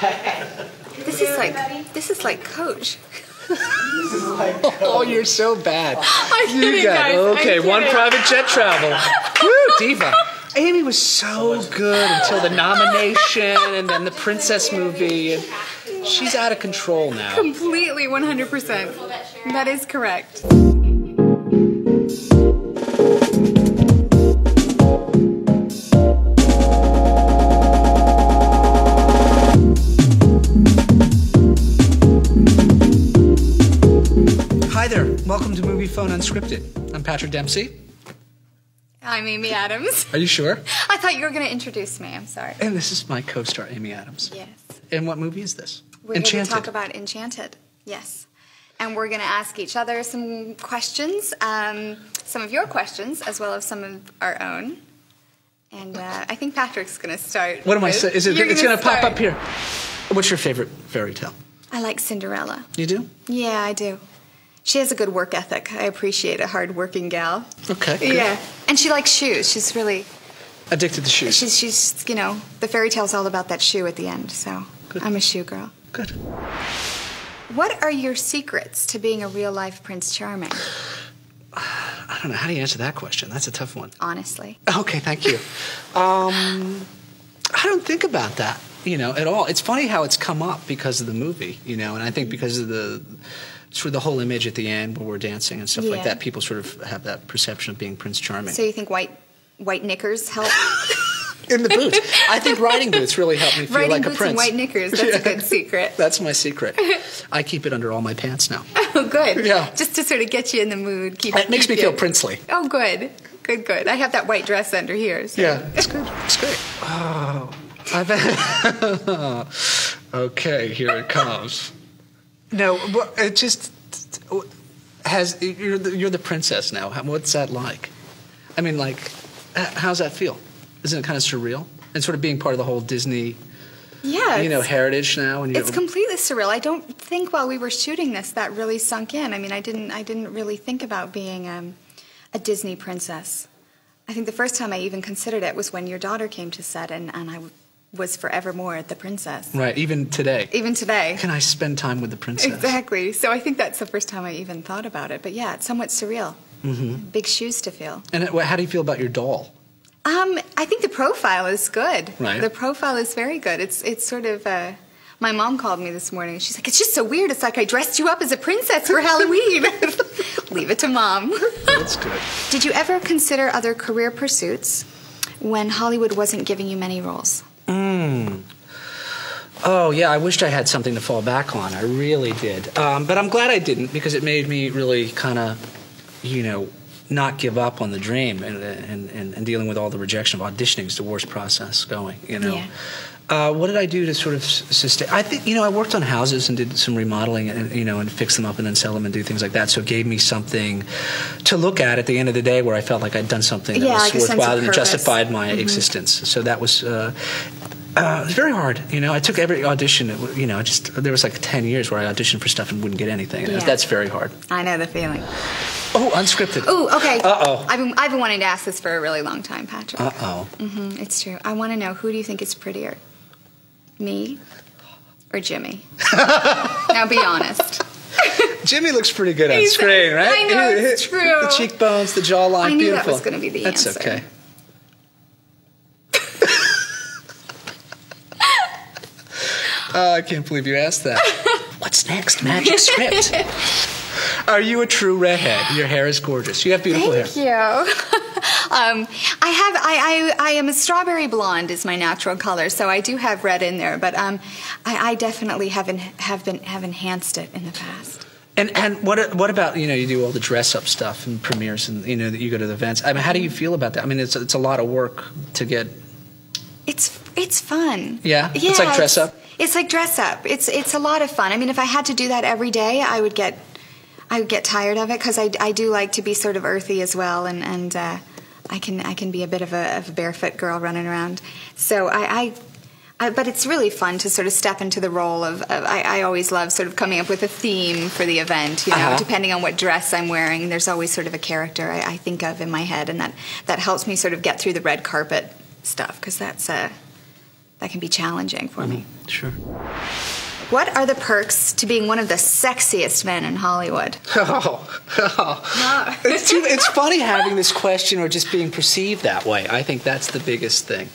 This is like this is like Coach. Oh, you're so bad. I'm You kidding, got guys. I'm okay. One kidding. private jet travel. Woo, diva. Amy was so good until the nomination and then the princess movie. And she's out of control now. Completely 100%. That is correct. Patrick Dempsey. I'm Amy Adams. Are you sure? I thought you were going to introduce me. I'm sorry. And this is my co-star Amy Adams. Yes. And what movie is this? We're going Enchanted. to talk about Enchanted. Yes. And we're going to ask each other some questions, um, some of your questions, as well as some of our own. And uh, I think Patrick's going to start. what am I saying? Is it? You're It's going to pop up here. What's your favorite fairy tale? I like Cinderella. You do? Yeah, I do. She has a good work ethic. I appreciate a hard-working gal. Okay. good. Yeah, and she likes shoes. She's really Addicted to shoes. she's she's you know the fairy tale's all about that shoe at the end. So Good. I'm a shoe girl. Good. What are your secrets to being a real life Prince Charming? I don't know. How do you answer that question? That's a tough one. Honestly, Okay, thank you. Um, I don't think about that, you know, at all. It's funny how it's come up because of the movie, you know, and I think because of the sort of the whole image at the end where we're dancing and stuff like that, people sort of have that perception of being Prince Charming. so you think white white knickers help? In the boots, I think riding boots really help me feel Riding like a prince. and white knickers. That's Yeah. a good secret. That's my secret. I keep it under all my pants now. Oh, good. Yeah. Just to sort of get you in the mood. Keep It makes me keep feel you- princely. Oh, good. Good, good. I have that white dress under here. So. Yeah, it's good. It's great. Oh, I've okay, here it comes. No, it just has. You're the, you're the princess now. What's that like? I mean, like, how's that feel? Isn't it kind of surreal? And sort of being part of the whole Disney, Yeah. you know, heritage now. And It's completely surreal. I don't think while we were shooting this that really sunk in. I mean, I didn't. I didn't really think about being um, a Disney princess. I think the first time I even considered it was when your daughter came to set, and, and I was forevermore at the princess. right. Even today, Even today. can I spend time with the princess? Exactly. So I think that's the first time I even thought about it. But yeah, it's somewhat surreal. Mm-hmm. Big shoes to fill. And it, how do you feel about your doll? Um, I think the profile is good. Right. The profile is very good. It's it's sort of. Uh, my mom called me this morning. She's like, "It's just so weird. It's like I dressed you up as a princess for Halloween." Leave it to mom. That's good. Did you ever consider other career pursuits when Hollywood wasn't giving you many roles? Oh yeah, I wished I had something to fall back on. I really did, um, but I'm glad I didn't because it made me really kind of, you know, not give up on the dream and, and, and, and dealing with all the rejection of auditioning is the worst process going. You know. Yeah. Uh, what did I do to sort of sustain? I think you know I worked on houses and did some remodeling and you know and fix them up and then sell them and do things like that. So it gave me something to look at at the end of the day where I felt like I'd done something that Yeah, was like a sense of worthwhile and justified my existence. So that was. Uh, uh, it was very hard, you know. I took every audition, you know. I just there was like ten years where I auditioned for stuff and wouldn't get anything. Yeah. That's very hard. I know the feeling. Oh, unscripted. Oh, okay. Uh-oh. I've been I've been wanting to ask this for a really long time, Patrick. Uh oh. hmm it's true. I want to know who do you think is prettier, me or Jimmy? now be honest. Jimmy looks pretty good on He's- screen, right? I know, it's The true. cheekbones, the jawline, I knew that beautiful. was gonna be the That's answer. okay. Uh, I can't believe you asked that. What's next? Magic script. Are you a true redhead? Your hair is gorgeous. You have beautiful hair. Thank you. Um, I have I, I I am a strawberry blonde is my natural color, so I do have red in there, but um, I, I definitely have en- have been have enhanced it in the past. And and what what about you know you do all the dress up stuff and premieres and you know that you go to the events. I mean, how do you feel about that? I mean, it's it's a lot of work to get. It's it's fun. Yeah? yeah It's like dress up? It's like dress up. It's it's a lot of fun. I mean, if I had to do that every day, I would get I would get tired of it because I, I do like to be sort of earthy as well, and and uh, I can I can be a bit of a, of a barefoot girl running around. So I. I I, but it's really fun to sort of step into the role of. of I, I always love sort of coming up with a theme for the event. You know, Uh-huh. depending on what dress I'm wearing, there's always sort of a character I, I think of in my head, and that that helps me sort of get through the red carpet stuff because that's uh, that can be challenging for me. Mm-hmm. Sure. What are the perks to being one of the sexiest men in Hollywood? Oh, oh. it's, too, it's funny having this question or just being perceived that way. I think that's the biggest thing.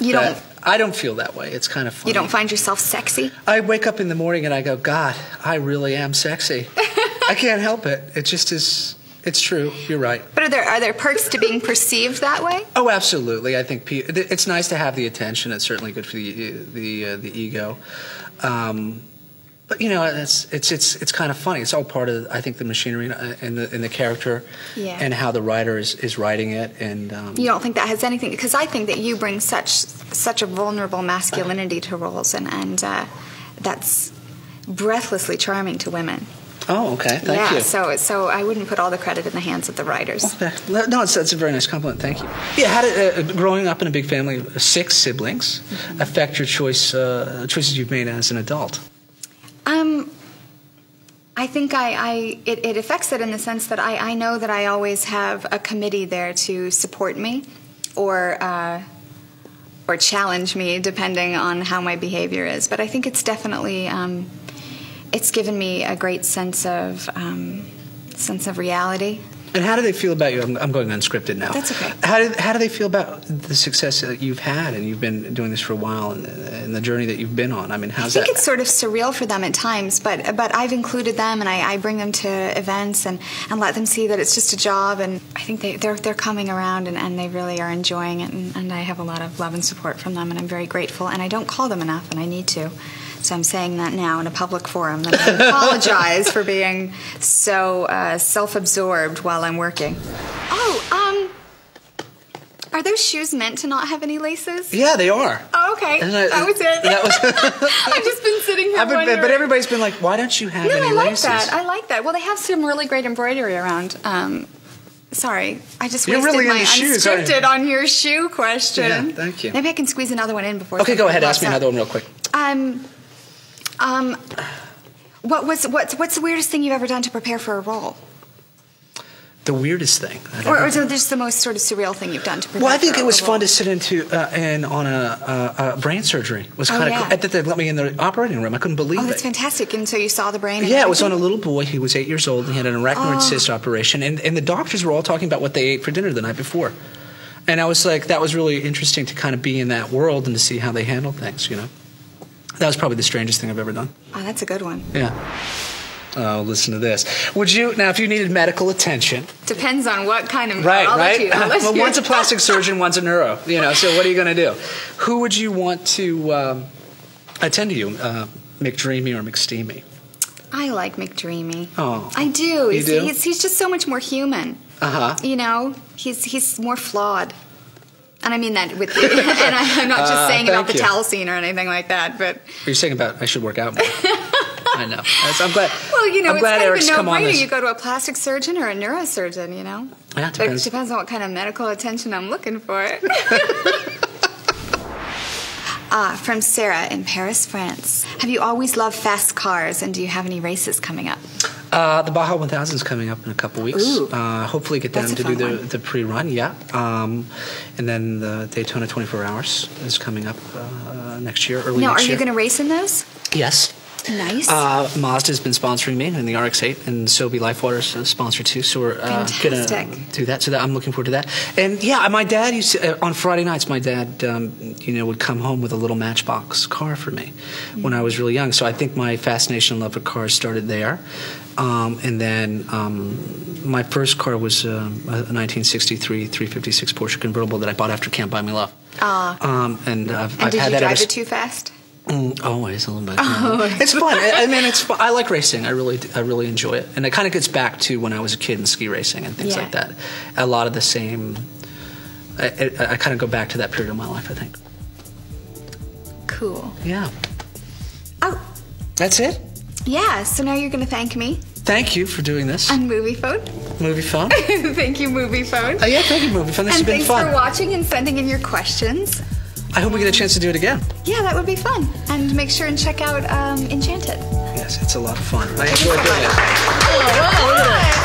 You That- don't I don't feel that way. It's kind of funny. you don't find yourself sexy? I wake up in the morning and I go, God, I really am sexy. I can't help it. It just is. It's true. You're right. But are there are there perks to being perceived that way? Oh, absolutely. I think it's nice to have the attention. It's certainly good for the the uh, the ego. Um, but you know, it's it's it's it's kind of funny. It's all part of I think the machinery and the and the character, Yeah. and how the writer is, is writing it. And um, You don't think that has anything because I think that you bring such such a vulnerable masculinity to roles and and uh, that's breathlessly charming to women. Oh, okay, thank yeah, you. so so I wouldn't put all the credit in the hands of the writers. Okay. No, it's, it's a very nice compliment. Thank you. Yeah, how did uh, growing up in a big family, of six siblings, Mm-hmm. affect your choice uh, choices you've made as an adult? Um, I think I, I it, it affects it in the sense that I, I know that I always have a committee there to support me, or uh, or challenge me depending on how my behavior is. But I think it's definitely um, it's given me a great sense of um, sense of reality. And how do they feel about you? I'm, I'm going unscripted now. That's okay. How do, how do they feel about the success that you've had, and you've been doing this for a while, and, and the journey that you've been on? I mean, how's that? I think that? it's sort of surreal for them at times, but but I've included them and I, I bring them to events and, and let them see that it's just a job and I think they, they're they're coming around and, and they really are enjoying it and, and I have a lot of love and support from them and I'm very grateful and I don't call them enough and I need to. So I'm saying that now in a public forum and I apologize for being so uh, self-absorbed while I'm working. Oh, um, are those shoes meant to not have any laces? yeah, they are. Oh, okay. Isn't that- that was it. that was- I've just been sitting here been- wondering. but everybody's been like, why don't you have no, any I like laces? that. I like that. Well, they have some really great embroidery around. Um, sorry, I just You're wasted really my into shoes, aren't you? unscripted on your shoe question. Yeah, thank you. Maybe I can squeeze another one in before. okay, go something ahead. Ask me pops another one real quick. Um, um, what was what's what's the weirdest thing you've ever done to prepare for a role, The weirdest thing. Or, or is it just the most sort of surreal thing you've done to prepare? Well, I think it was fun to sit into uh, in on a, a, a brain surgery. It was Oh, kind of yeah. cool. They let me in the operating room. I couldn't believe it. Oh, it. that's fantastic! And so you saw the brain. and Yeah, it was on a little boy. He was eight years old. and He had an arachnoid Oh. cyst operation, and, and the doctors were all talking about what they ate for dinner the night before. And I was like, that was really interesting to kind of be in that world and to see how they handle things. You know, that was probably the strangest thing I've ever done. Oh, that's a good one. Yeah. Oh, listen to this. Would you now, if you needed medical attention, Depends on what kind of. right? I'll right. you- well, you- one's a plastic surgeon, one's a neuro. You know, so what are you going to do? Who would you want to um, attend to you, uh, McDreamy or McSteamy? I like McDreamy. Oh. I do. He's, do? He's, he's just so much more human. Uh huh. You know, he's he's more flawed. And I mean that with, and I, I'm not just Uh, saying about the you. towel scene or anything like that, but You're saying about I should work out more. I know. I'm glad. well, you know, I'm it's glad kind Eric's of a no-brainer. You go to a plastic surgeon or a neurosurgeon, you know. Yeah, it depends. It depends on what kind of medical attention I'm looking for. Ah, from Sarah in Paris, France. Have you always loved fast cars, and do you have any races coming up? Uh, the Baja 1000 is coming up in a couple weeks. Uh, hopefully, get down to do the, one. the pre-run. Yeah, um, and then the Daytona 24 Hours is coming up uh, next year, early Now, are you going to race in those? Yes. Nice. Uh, Mazda's been sponsoring me in the RX-8, and so Sobe Lifewater's a sponsor too. So we're uh, gonna Fantastic. do that. So that I'm looking forward to that. And yeah, my dad used to, uh, on Friday nights. My dad, um, you know, would come home with a little Matchbox car for me when I was really young. So I think my fascination and love for cars started there. Um, and then um, my first car was um, a 1963 356 Porsche convertible that I bought after Can't Buy Me Love. Ah. Um, and I've, and I've did had you that drive ever it too fast? Mm, always a little bit. Yeah. It's fun. I, I mean, it's fun. I like racing. I really, I really enjoy it, and it kind of gets back to when I was a kid in ski racing and things Yeah. like that. A lot of the same. I, I, I kind of go back to that period of my life. I think. Cool. Yeah, Oh, that's it. yeah. So now you're going to thank me Thank you for doing this on Moviefone. movie phone. thank you, Moviefone. Oh yeah, thank you, Moviefone. This and has been fun. thanks for watching and sending in your questions. I hope we get a chance to do it again. Yeah, that would be fun. And make sure and check out um, Enchanted. Yes, it's a lot of fun. I enjoy doing it.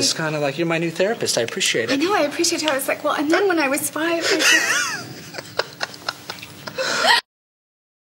It's kind of like you're my new therapist. I appreciate it. I know. I appreciate how it's like. Well, and then when I was five, I was like,